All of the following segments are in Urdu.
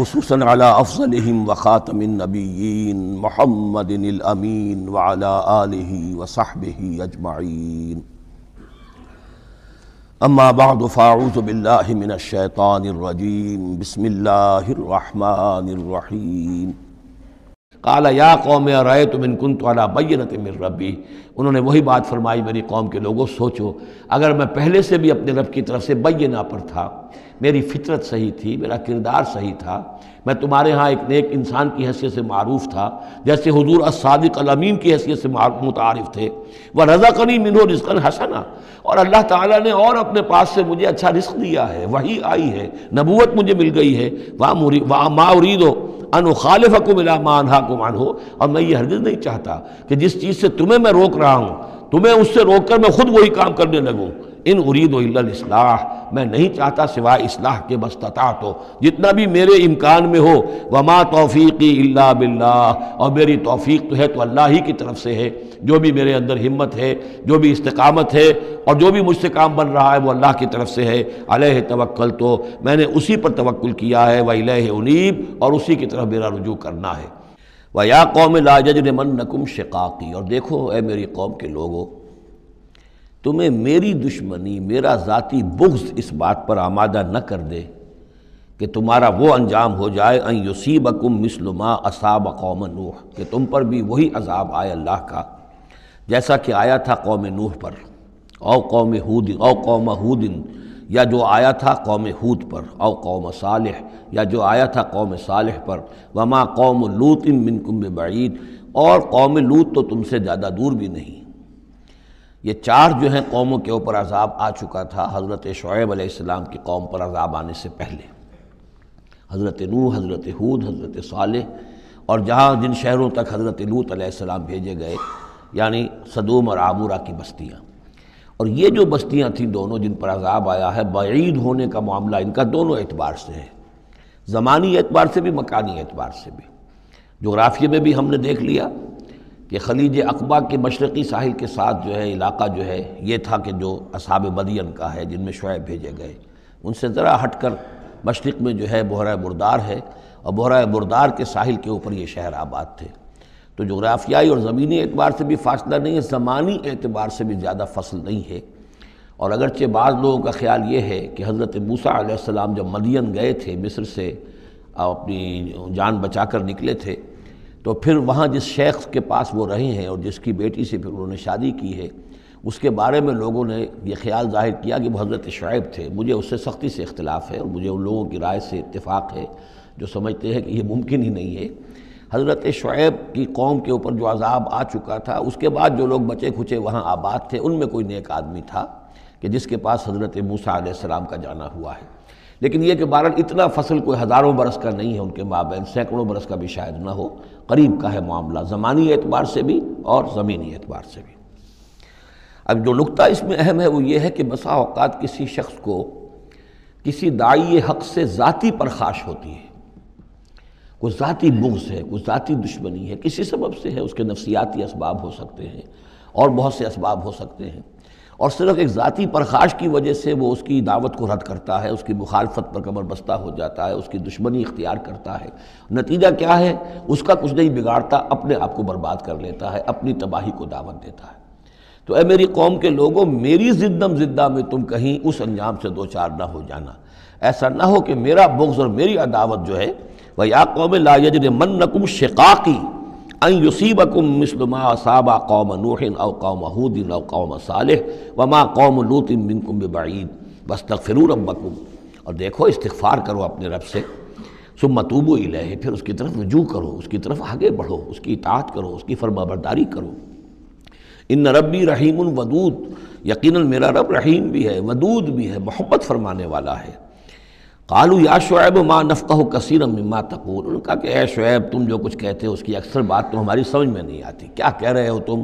خصوصاً على افضلهم وخاتم النبيين محمد الامين وعلى اله وصحبه اجمعين اما بعد فاعوذ بالله من الشيطان الرجيم. بسم الله الرحمن الرحيم. قال، یا قوم ارایتم ان کنت علی بینۃ من ربی. انہوں نے وہی بات فرمائی، میری قوم کے لوگوں، سوچو، اگر میں پہلے سے بھی اپنے رب کی طرف سے بینہ پر تھا، میری فطرت صحیح تھی، میرا کردار صحیح تھا، میں تمہارے ہاں ایک نیک انسان کی حیثیت سے معروف تھا، جیسے حضور الصادق الامین کی حیثیت سے متعارف تھے وہ رضا کنی منو رزقن حسنا۔ اور اللہ تعالیٰ نے اور اپنے پاس سے مجھے اچھا رزق دیا ہے، وہی آئی ہے، نبوت مجھے مل گئی ہے وہاں ما ارید ہو ان خالف کو مان ہا کو ہو اور میں یہ ہرگز نہیں چاہتا کہ جس چیز سے تمہیں میں روک رہا ہوں، تمہیں اس سے روک کر میں خود وہی کام کرنے لگوں۔ ان ارید و الاصلاح، میں نہیں چاہتا سوائے اصلاح کے بستطاع تو جتنا بھی میرے امکان میں ہو، وما توفیقی اللہ باللہ، اور میری توفیق تو ہے تو اللہ ہی کی طرف سے ہے، جو بھی میرے اندر ہمت ہے، جو بھی استقامت ہے، اور جو بھی مجھ سے کام بن رہا ہے، وہ اللہ کی طرف سے ہے، علیہ توکل تو میں نے اسی پر توکل کیا ہے وہ الہ انیب، اور اسی کی طرف میرا رجوع کرنا ہے۔ وہ یا قوم لاجج من نقم شقاقی، اور دیکھو اے میری قوم کے لوگوں تمہیں میری دشمنی، میرا ذاتی بغض اس بات پر آمادہ نہ کر دے کہ تمہارا وہ انجام ہو جائے، ان یصیبکم مثل ما اصاب قوم نوح، کہ تم پر بھی وہی عذاب آئے اللہ کا جیسا کہ آیا تھا قوم نوح پر۔ او قوم حود او قوم حود یا جو آیا تھا قوم حود پر۔ او قوم صالح، یا جو آیا تھا قوم صالح پر۔ وما قوم لوت منکم بعید اور قوم لوت تو تم سے زیادہ دور بھی نہیں۔ یہ چار جو ہیں قوموں کے اوپر عذاب آ چکا تھا، حضرت شعیب علیہ السلام کی قوم پر عذاب آنے سے پہلے۔ حضرت نو حضرت حود حضرت صالح، اور جہاں جن شہروں تک حضرت لوت علیہ السلام بھیجے گئے یعنی صدوم اور عامورہ کی بستیاں۔ اور یہ جو بستیاں تھیں دونوں جن پر عذاب آیا ہے، بعید ہونے کا معاملہ ان کا دونوں اعتبار سے ہے۔ زمانی اعتبار سے بھی، مکانی اعتبار سے بھی۔ جغرافیے میں بھی ہم نے دیکھ لیا کہ خلیج اقبا کے مشرقی ساحل کے ساتھ جو ہے، علاقہ جو ہے، یہ تھا کہ جو اصحاب مدین کا ہے، جن میں شعیب بھیجے گئے۔ ان سے ذرا ہٹ کر مشرق میں جو ہے بحرۂ بردار ہے۔ اور بحرۂ بردار کے ساحل کے اوپر یہ شہر آباد تھے۔ تو جغرافیائی اور زمینی اعتبار سے بھی فاصلہ نہیں ہے، زمانی اعتبار سے بھی زیادہ فصل نہیں ہے۔ اور اگرچہ بعض لوگوں کا خیال یہ ہے کہ حضرت موسیٰ علیہ السلام جب مدین گئے تھے، مصر سے اپنی جان بچا کر نکلے تھے تو پھر وہاں جس شیخ کے پاس وہ رہے ہیں اور جس کی بیٹی سے پھر انہوں نے شادی کی ہے، اس کے بارے میں لوگوں نے یہ خیال ظاہر کیا کہ وہ حضرت شعیب تھے۔ مجھے اس سے سختی سے اختلاف ہے اور مجھے ان لوگوں کی رائے سے اتفاق ہے جو سمجھتے ہیں کہ یہ ممکن ہی نہیں ہے۔ حضرت شعیب کی قوم کے اوپر جو عذاب آ چکا تھا، اس کے بعد جو لوگ بچے کھچے وہاں آباد تھے، ان میں کوئی نیک آدمی تھا کہ جس کے پاس حضرت موسیٰ علیہ السلام کا جانا ہوا ہے۔ لیکن یہ کہ بہرحال اتنا فصل کوئی ہزاروں برس کا نہیں ہے ان کے مابین، سینکڑوں برس کا بھی شاید نہ ہو، قریب کا ہے معاملہ، زمانی اعتبار سے بھی اور زمینی اعتبار سے بھی۔ اب جو نقطہ اس میں اہم ہے وہ یہ ہے کہ بسا اوقات کسی شخص کو کسی دائی حق سے ذاتی پرخاش ہوتی ہے، کوئی ذاتی بغض ہے، کوئی ذاتی دشمنی ہے، کسی سبب سے ہے، اس کے نفسیاتی اسباب ہو سکتے ہیں اور بہت سے اسباب ہو سکتے ہیں۔ اور صرف ایک ذاتی پرخاش کی وجہ سے وہ اس کی دعوت کو رد کرتا ہے، اس کی مخالفت پر کمر بستہ ہو جاتا ہے، اس کی دشمنی اختیار کرتا ہے۔ نتیجہ کیا ہے؟ اس کا کچھ نہیں بگاڑتا، اپنے آپ کو برباد کر لیتا ہے، اپنی تباہی کو دعوت دیتا ہے۔ تو اے میری قوم کے لوگوں، میری زدم زدہ میں تم کہیں اس انجام سے دو چار نہ ہو جانا۔ ایسا نہ ہو کہ میرا بغض اور میری عداوت جو ہے، وہ یا قوم لا یجر من نقم شقاقی۔ ان یصیبکم مثل ما اصاب قوم نوح او قوم حود او قوم صالح وما قوم لوط منکم ببعید واستغفروا ربکم اور دیکھو، استغفار کرو اپنے رب سے، ثم توبوا الیہ پھر اس کی طرف رجوع کرو، اس کی طرف آگے بڑھو، اس کی اطاعت کرو، اس کی فرما برداری کرو۔ ان ربی رحیم الودود یقیناً میرا رب رحیم بھی ہے، ودود بھی ہے، محبت فرمانے والا ہے۔ قالو یا شعیب ما نفقہ کثیر مما تقول. انہوں نے کہا کہ اے شعیب، تم جو کچھ کہتے ہو اس کی اکثر بات تو ہماری سمجھ میں نہیں آتی. کیا کہہ رہے ہو تم؟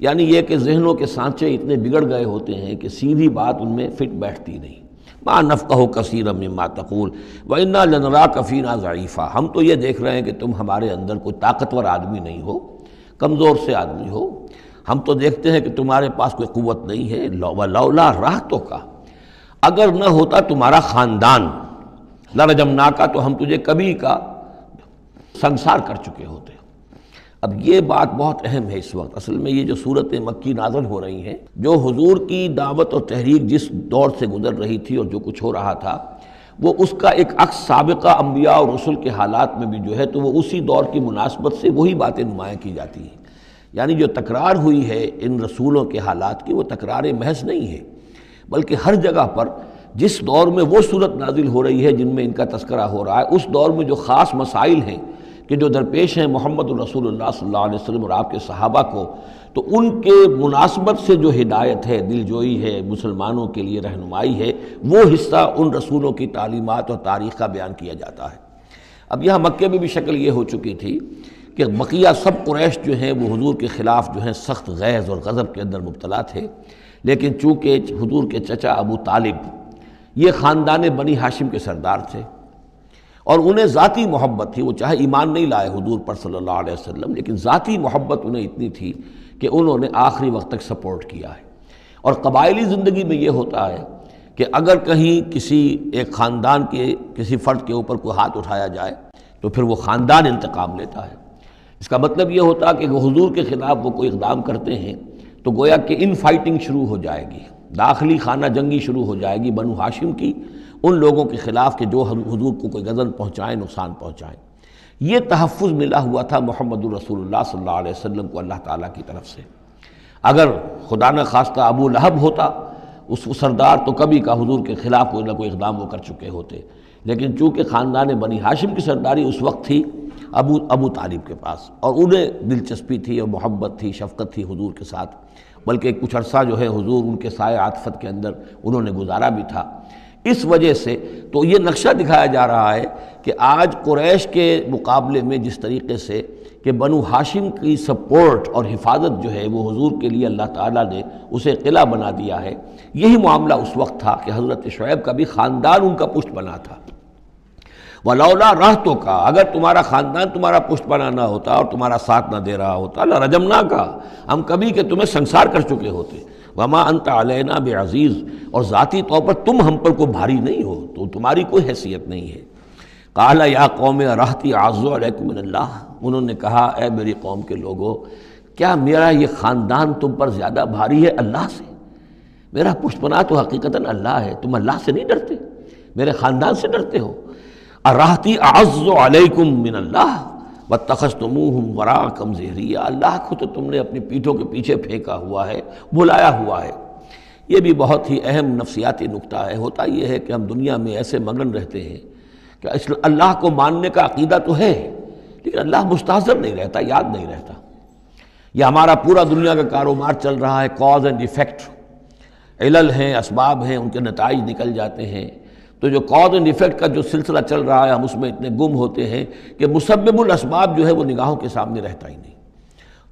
یعنی یہ کہ ذہنوں کے سانچے اتنے بگڑ گئے ہوتے ہیں کہ سیدھی بات ان میں فٹ بیٹھتی نہیں. ما نفقہ کثیر مما تقول. و انا لنرا کفینہ ضعیفہ ہم تو یہ دیکھ رہے ہیں کہ تم ہمارے اندر کوئی طاقتور آدمی نہیں ہو، کمزور سے آدمی ہو. ہم تو دیکھتے ہیں کہ تمہارے پاس کوئی قوت نہیں ہے. لولا راہ تو کا اگر نہ ہوتا تمہارا خاندان لرجم ناکا تو ہم تجھے کبھی کا سنسار کر چکے ہوتے۔ اب یہ بات بہت اہم ہے اس وقت۔ اصل میں یہ جو صورت مکی نازل ہو رہی ہیں، جو حضور کی دعوت اور تحریک جس دور سے گزر رہی تھی اور جو کچھ ہو رہا تھا، وہ اس کا ایک عکس سابقہ انبیاء اور رسول کے حالات میں بھی جو ہے، تو وہ اسی دور کی مناسبت سے وہی باتیں نمایاں کی جاتی ہیں۔ یعنی جو تکرار ہوئی ہے ان رسولوں کے حالات کی، وہ تکرار محض نہیں ہے۔ بلکہ ہر جگہ پر جس دور میں وہ صورت نازل ہو رہی ہے جن میں ان کا تذکرہ ہو رہا ہے، اس دور میں جو خاص مسائل ہیں کہ جو درپیش ہیں محمد الرسول اللہ صلی اللہ علیہ وسلم اور آپ کے صحابہ کو، تو ان کے مناسبت سے جو ہدایت ہے، دل جوئی ہے، مسلمانوں کے لیے رہنمائی ہے، وہ حصہ ان رسولوں کی تعلیمات اور تاریخ کا بیان کیا جاتا ہے۔ اب یہاں مکے میں بھی شکل یہ ہو چکی تھی کہ بقیہ سب قریش جو ہیں، وہ حضور کے خلاف جو ہیں، سخت غیظ اور غضب کے اندر مبتلا تھے۔ لیکن چونکہ حضور کے چچا ابو طالب یہ خاندان بنی ہاشم کے سردار تھے اور انہیں ذاتی محبت تھی، وہ چاہے ایمان نہیں لائے حضور پر صلی اللہ علیہ وسلم، لیکن ذاتی محبت انہیں اتنی تھی کہ انہوں نے آخری وقت تک سپورٹ کیا ہے۔ اور قبائلی زندگی میں یہ ہوتا ہے کہ اگر کہیں کسی ایک خاندان کے، کسی فرد کے اوپر کوئی ہاتھ اٹھایا جائے، تو پھر وہ خاندان انتقام لیتا ہے۔ اس کا مطلب یہ ہوتا کہ وہ حضور کے خلاف وہ کوئی اقدام کرتے ہیں تو گویا کہ ان فائٹنگ شروع ہو جائے گی۔ داخلی خانہ جنگی شروع ہو جائے گی بنو ہاشم کی، ان لوگوں کے خلاف کہ جو حضور کو کوئی غزل پہنچائیں نقصان پہنچائیں یہ تحفظ ملا ہوا تھا محمد الرسول اللہ صلی اللہ علیہ وسلم کو اللہ تعالیٰ کی طرف سے۔ اگر خدا نہ خواستہ ابو لہب ہوتا، اس سردار تو کبھی کا حضور کے خلاف کوئی نہ کوئی اقدام وہ کر چکے ہوتے۔ لیکن چونکہ خاندان بنی ہاشم کی سرداری اس وقت تھی ابو ابو طالب کے پاس اور انہیں دلچسپی تھی اور محبت تھی، شفقت تھی حضور کے ساتھ۔ بلکہ کچھ عرصہ جو ہے حضور ان کے سائے عاطفت کے اندر انہوں نے گزارا بھی تھا۔ اس وجہ سے تو یہ نقشہ دکھایا جا رہا ہے کہ آج قریش کے مقابلے میں جس طریقے سے کہ بنو ہاشم کی سپورٹ اور حفاظت جو ہے وہ حضور کے لیے اللہ تعالیٰ نے اسے قلعہ بنا دیا ہے۔ یہی معاملہ اس وقت تھا کہ حضرت شعیب کا بھی خاندان ان کا پشت بنا تھا۔ ولولا راہتوں کا اگر تمہارا خاندان تمہارا پشت بنا نہ ہوتا اور تمہارا ساتھ نہ دے رہا ہوتا، اللہ رجم نہ کا ہم کبھی کہ تمہیں سنسار کر چکے ہوتے۔ وما انت علینا بے عزیز اور ذاتی طور پر تم ہم پر کوئی بھاری نہیں ہو، تو تمہاری کوئی حیثیت نہیں ہے۔ کالا یا قوم راہتی آزو علیکم اللہ انہوں نے کہا، اے میری قوم کے لوگوں کیا میرا یہ خاندان تم پر زیادہ بھاری ہے اللہ سے؟ میرا پشپنا تو حقیقتاً اللہ ہے، تم اللہ سے نہیں ڈرتے؟ میرے خاندان سے ڈرتے ہو۔ راہتی آز علیکم من اللہ و تخص ورا کم زہریہ اللہ کو تو تم نے اپنی پیٹھوں کے پیچھے پھینکا ہوا ہے، بلایا ہوا ہے۔ یہ بھی بہت ہی اہم نفسیاتی نقطہ ہے۔ ہوتا یہ ہے کہ ہم دنیا میں ایسے مگن رہتے ہیں کہ اللہ کو ماننے کا عقیدہ تو ہے، لیکن اللہ مستحضر نہیں رہتا، یاد نہیں رہتا۔ یہ ہمارا پورا دنیا کا کاروبار چل رہا ہے کاز اینڈ ایفیکٹ علل ہیں، اسباب ہیں، ان کے نتائج نکل جاتے ہیں۔ تو جو کاز اینڈ ایفیکٹ کا جو سلسلہ چل رہا ہے، ہم اس میں اتنے گم ہوتے ہیں کہ مسبب الاسباب جو ہے وہ نگاہوں کے سامنے رہتا ہی نہیں۔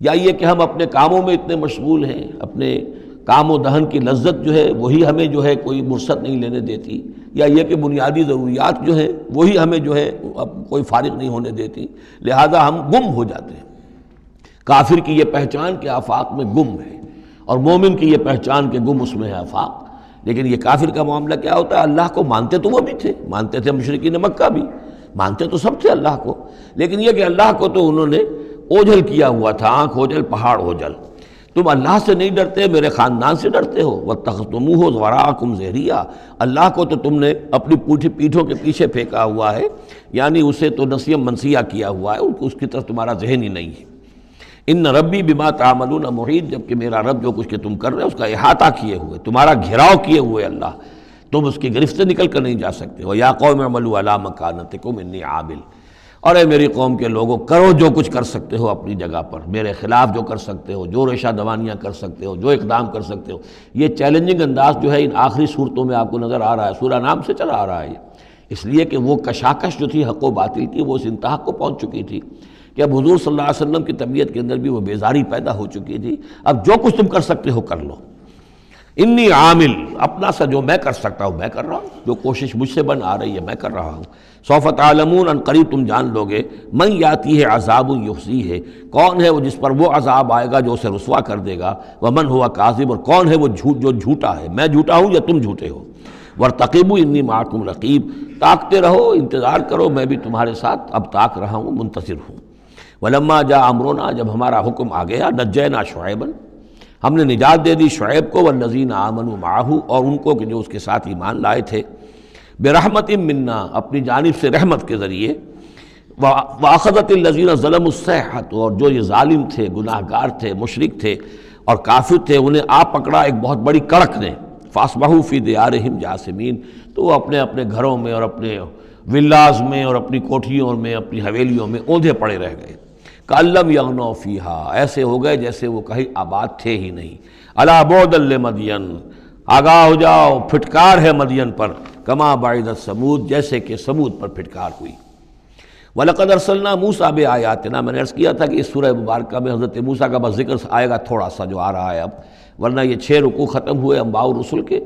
یا یہ کہ ہم اپنے کاموں میں اتنے مشغول ہیں، اپنے کام و دہن کی لذت جو ہے، وہی ہمیں جو ہے کوئی مرصد نہیں لینے دیتی۔ یا یہ کہ بنیادی ضروریات جو ہیں، وہی ہمیں جو ہے اب کوئی فارغ نہیں ہونے دیتی۔ لہٰذا ہم گم ہو جاتے ہیں۔ کافر کی یہ پہچان کے آفاق میں گم ہے، اور مومن کی یہ پہچان کے گم اس میں ہے آفاق۔ لیکن یہ کافر کا معاملہ کیا ہوتا ہے؟ اللہ کو مانتے تو وہ بھی تھے، مانتے تھے مشرقین مکہ بھی، مانتے تو سب تھے اللہ کو۔ لیکن یہ کہ اللہ کو تو انہوں نے اوجھل کیا ہوا تھا، آنکھ اوجھل، پہاڑ اوجھل۔ تم اللہ سے نہیں ڈرتے، میرے خاندان سے ڈرتے ہو۔ وہ تخت ہو ذرا کم زہریہ اللہ کو تو تم نے اپنی پوٹھی پیٹھوں کے پیچھے پھینکا ہوا ہے یعنی اسے تو نسیم منسیہ کیا ہوا ہے، اس کی طرف تمہارا ذہن ہی نہیں ہے۔ ان ربی بما تعملون محیط جبکہ میرا رب جو کچھ کہ تم کر رہے اس کا احاطہ کیے ہوئے، تمہارا گھراؤ کیے ہوئے اللہ، تم اس کی گرفت سے نکل کر نہیں جا سکتے۔ ہو یا قوم عملو علا مکانتکم انی عابل۔ اور اے میری قوم کے لوگوں، کرو جو کچھ کر سکتے ہو اپنی جگہ پر، میرے خلاف جو کر سکتے ہو، جو ریشہ دوانیاں کر سکتے ہو، جو اقدام کر سکتے ہو۔ یہ چیلنجنگ انداز جو ہے، ان آخری صورتوں میں آپ کو نظر آ رہا ہے، سورہ نام سے چلا آ رہا ہے اس لیے کہ وہ کشاکش جو تھی، حق و باطل کی وہ اس انتہا کو پہنچ چکی تھی۔ کہ اب حضور صلی اللہ علیہ وسلم کی طبیعت کے اندر بھی وہ بیزاری پیدا ہو چکی تھی۔ اب جو کچھ تم کر سکتے ہو کر لو۔ انی عامل، اپنا سا جو میں کر سکتا ہوں، میں کر رہا ہوں۔ جو کوشش مجھ سے بن آ رہی ہے، میں کر رہا ہوں۔ صوفت عالمون ان قریب تم جان لو گے۔ من یاتی ہے عذاب یفسی ہے۔ کون ہے وہ جس پر وہ عذاب آئے گا جو اسے رسوا کر دے گا؟ وہ من ہوا کاذب، اور کون ہے وہ جھوٹ جو جھوٹا ہے؟ میں جھوٹا ہوں یا تم جھوٹے ہو؟ ورتقیب انی معکم رقیب۔ تاکتے رہو، انتظار کرو، میں بھی تمہارے ساتھ اب تاک رہا ہوں، منتظر ہوں۔ ولما جا امرونا جب ہمارا حکم آ گیا، نجینا شعیبن ہم نے نجات دے دی شعیب کو، والذین آمن معاہو اور ان کو کہ جو اس کے ساتھ ایمان لائے تھے۔ بے رحمت منا، اپنی جانب سے رحمت کے ذریعے۔ واخذت الزین ظلم الصحت اور جو یہ ظالم تھے گناہ گار تھے مشرق تھے اور کافر تھے، انہیں آپ پکڑا، ایک بہت بڑی کڑک نے۔ فاسبہو فی دیارہم جاسمین، تو وہ اپنے اپنے گھروں میں اور اپنے ولاز میں اور اپنی کوٹھیوں میں، اپنی حویلیوں میں اوندھے پڑے رہ گئے۔ کالم یغنو فیہا، ایسے ہو گئے جیسے وہ کہیں آباد تھے ہی نہیں۔ اللہ بود مدین آگاہ ہو جاؤ، پھٹکار ہے مدین پر، کما باعد سمود جیسے کہ سمود پر پھٹکار ہوئی۔ وَلَقَدْ أَرْسَلْنَا مُوسَى بِآيَاتِنَا، میں نے عرض کیا تھا کہ اس سورہ مبارکہ میں حضرت موسیٰ کا بس ذکر آئے گا، تھوڑا سا جو آ رہا ہے اب، ورنہ یہ چھ رکوع ختم ہوئے انباء رسول کے۔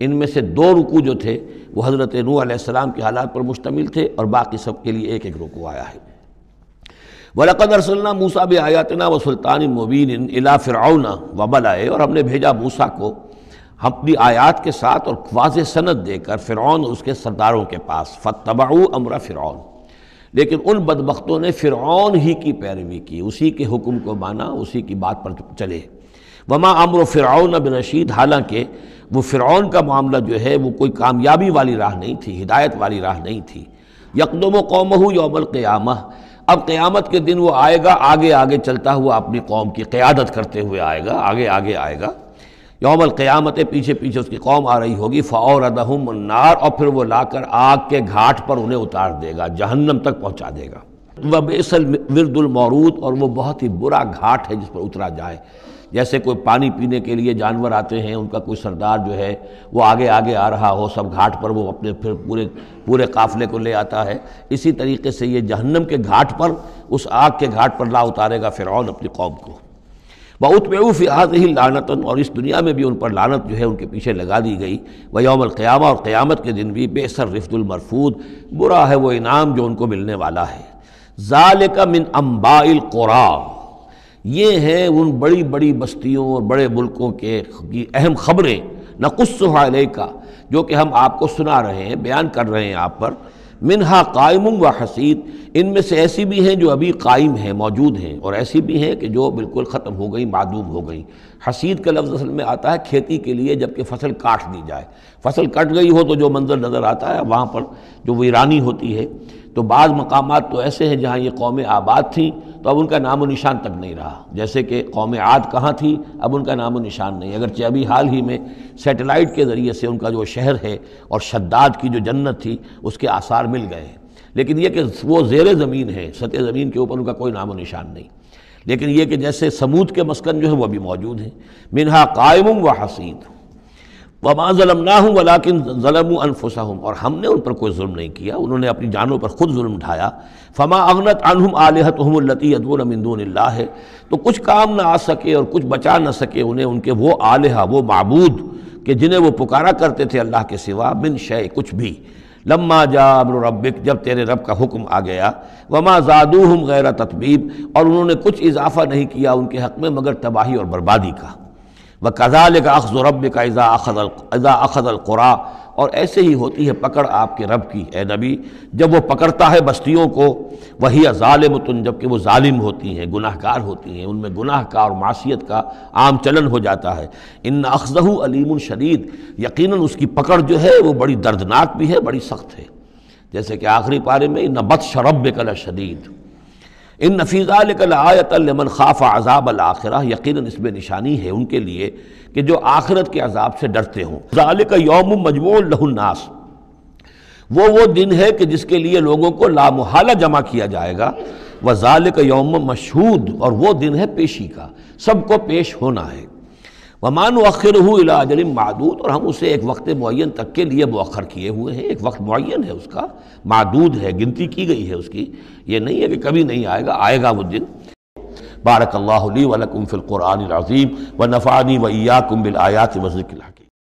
ان میں سے دو رکوع جو تھے، وہ حضرت نوح علیہ السلام کے حالات پر مشتمل تھے اور باقی سب کے لیے ایک ایک رکوع آیا ہے۔ وَلَقَدْ أَرْسَلْنَا مُوسَى بِآيَاتِنَا وَسُلْطَانٍ مُبِينٍ إِلَى فِرْعَوْنَ وَبَلَائے اور ہم نے بھیجا موسیٰ کو اپنی آیات کے ساتھ اور واضح سند دے کر فرعون اس کے سرداروں کے پاس۔ فَتَّبَعُوا أَمْرَ فرعون۔ لیکن ان بدبختوں نے فرعون ہی کی پیروی کی، اسی کے حکم کو مانا، اسی کی بات پر چلے۔ وما امر و فرعون بن رشید حالانکہ وہ فرعون کا معاملہ جو ہے وہ کوئی کامیابی والی راہ نہیں تھی، ہدایت والی راہ نہیں تھی۔ یکدم و قوم ہو یوم القیامہ اب قیامت کے دن وہ آئے گا، آگے آگے چلتا ہوا اپنی قوم کی قیادت کرتے ہوئے آئے گا، آگے آگے آئے گا۔ یوم القیامت پیچھے پیچھے اس کی قوم آ رہی ہوگی فور ادہم النار، اور پھر وہ لا کر آگ کے گھاٹ پر انہیں اتار دے گا، جہنم تک پہنچا دے گا۔ وہ بیسل ورد المورود، اور وہ بہت ہی برا گھاٹ ہے جس پر اترا جائے۔ جیسے کوئی پانی پینے کے لیے جانور آتے ہیں، ان کا کوئی سردار جو ہے، وہ آگے آگے آ رہا ہو، سب گھاٹ پر وہ اپنے پھر پورے پورے قافلے کو لے آتا ہے۔ اسی طریقے سے یہ جہنم کے گھاٹ پر، اس آگ کے گھاٹ پر لا اتارے گا فرعون اپنی قوم کو۔ بہت فی ہی لانتن اور اس دنیا میں بھی ان پر لانت جو ہے ان کے پیچھے لگا دی گئی۔ وہ یوم القیامہ اور قیامت کے دن بھی بے سر رفت المرفود، برا ہے وہ انعام جو ان کو ملنے والا ہے۔ ذالک من انباء القرا یہ ہیں ان بڑی بڑی بستیوں اور بڑے ملکوں کے اہم خبریں نقص علیہ کا جو کہ ہم آپ کو سنا رہے ہیں، بیان کر رہے ہیں آپ پر۔ منہا قائم و حسید ان میں سے ایسی بھی ہیں جو ابھی قائم ہیں، موجود ہیں، اور ایسی بھی ہیں کہ جو بالکل ختم ہو گئیں، معدوم ہو گئیں۔ حسید کا لفظ اصل میں آتا ہے کھیتی کے لیے جبکہ فصل کاٹ دی جائے۔ فصل کٹ گئی ہو تو جو منظر نظر آتا ہے وہاں پر جو ویرانی ہوتی ہے، تو بعض مقامات تو ایسے ہیں جہاں یہ قومیں آباد تھیں، تو اب ان کا نام و نشان تک نہیں رہا۔ جیسے کہ قوم عاد کہاں تھی، اب ان کا نام و نشان نہیں۔ اگرچہ ابھی حال ہی میں سیٹلائٹ کے ذریعے سے ان کا جو شہر ہے اور شداد کی جو جنت تھی، اس کے آثار مل گئے ہیں۔ لیکن یہ کہ وہ زیر زمین ہے، سطح زمین کے اوپر ان کا کوئی نام و نشان نہیں۔ لیکن یہ کہ جیسے سمود کے مسکن جو ہے وہ بھی موجود ہیں۔ منہا قائم و حسید وما ظلم نہ ہوں ولاکن ظلم و اور ہم نے ان پر کوئی ظلم نہیں کیا، انہوں نے اپنی جانوں پر خود ظلم اٹھایا۔ فما اغنت عنہم آلہتہم التی ادون من دون اللہ۔ ہے تو کچھ کام نہ آ سکے اور کچھ بچا نہ سکے انہیں، ان کے وہ آلہہ، وہ معبود کہ جنہیں وہ پکارا کرتے تھے اللہ کے سوا، من شے کچھ بھی۔ لما جا امر ربک، جب تیرے رب کا حکم آ گیا، وما زادوہم غیر تطبیب، اور انہوں نے کچھ اضافہ نہیں کیا ان کے حق میں مگر تباہی اور بربادی کا۔ وہ کزال کا اخذ و رب کا اضا اخذ اضا اخذ القرا اور ایسے ہی ہوتی ہے پکڑ آپ کے رب کی، اے نبی، جب وہ پکڑتا ہے بستیوں کو، وہی ظالمتن جبکہ وہ ظالم ہوتی ہیں گناہ گار ہوتی ہیں، ان میں گناہ کا اور معاشیت کا عام چلن ہو جاتا ہے۔ ان اخذہ علیم الشدید یقیناً اس کی پکڑ جو ہے وہ بڑی دردناک بھی ہے، بڑی سخت ہے۔ جیسے کہ آخری پارے میں، ان بد شرب کل شدید ان نفیز آیت المن خاف عذاب الآخرہ یقیناً اس میں نشانی ہے ان کے لیے کہ جو آخرت کے عذاب سے ڈرتے ہوں۔ ذالک یوم مجموع لہ الناس۔ وہ وہ دن ہے کہ جس کے لیے لوگوں کو لامحالہ جمع کیا جائے گا۔ وہ ذالک یوم مشہود اور وہ دن ہے پیشی کا۔ سب کو پیش ہونا ہے۔ ومان وخر ہو اجرم معدود اور ہم اسے ایک وقت معین تک کے لیے مؤخر کیے ہوئے ہیں، ایک وقت معین ہے اس کا، معدود ہے، گنتی کی گئی ہے اس کی۔ یہ نہیں ہے کہ کبھی نہیں آئے گا آئے گا وہ دن۔ بارک اللہ علی ولکم فی القرآن العظیم و نفعنی و ایاکم بالآیات و ذکر الحکیم۔